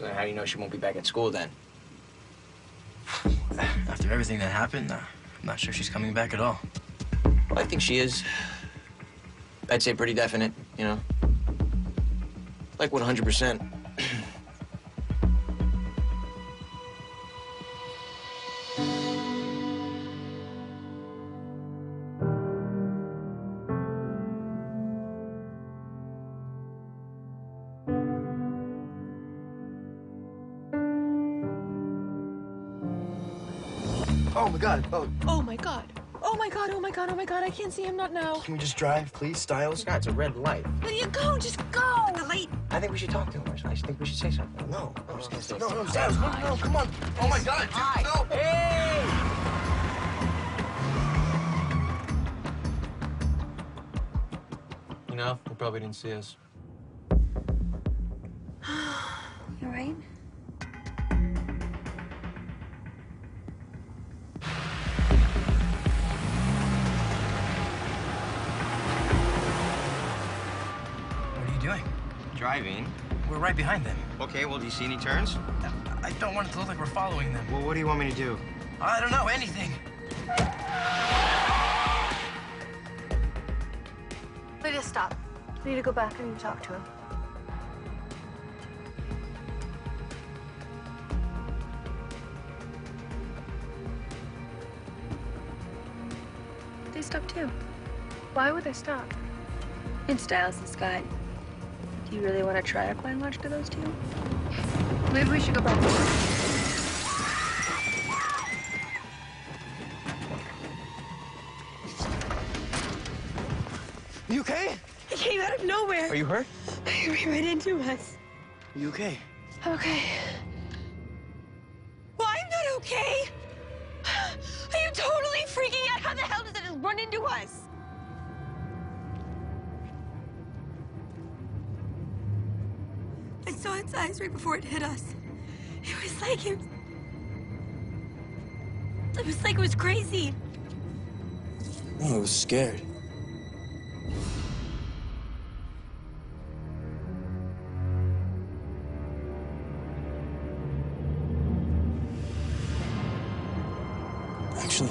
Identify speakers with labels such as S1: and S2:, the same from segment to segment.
S1: So then how do you know she won't be back at school then?
S2: After everything that happened, uh, I'm not sure she's coming back at all.
S1: Well, I think she is. I'd say pretty definite, you know? Like 100%.
S3: Oh my god. Oh,
S4: Oh my god. Oh my god, oh my god, oh my god, I can't see him not now.
S3: can we just drive, please, Stiles?
S1: Scott, it's a red light.
S4: There you go, just go!
S5: The light.
S1: I think we should talk to him. I think we should say something.
S3: No.
S1: I'm just gonna say
S3: No, no, Stiles, no, no, come on. Oh my god, dude, no. Hey!
S1: You know, he probably didn't see us. Driving?
S2: We're right behind them.
S1: Okay, well, do you see any turns?
S2: I don't want it to look like we're following them.
S1: Well, what do you want me to do?
S2: I don't know, anything.
S4: Wait, just stop. We need to go back and talk to him. They stopped too. Why would they stop?
S5: It's Stiles and Scott. Do you really want to try a climb watch to those two?
S4: Maybe we should go back.
S3: You okay?
S5: It came out of nowhere.
S3: Are you hurt?
S5: He ran right into us.
S3: Are you okay?
S4: I'm okay.
S5: Well, I'm not okay. Are you totally freaking out? How the hell does it just run into us? I saw its eyes right before it hit us. It was like it. It was like it was crazy.
S3: I was scared. Actually,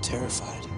S3: terrified.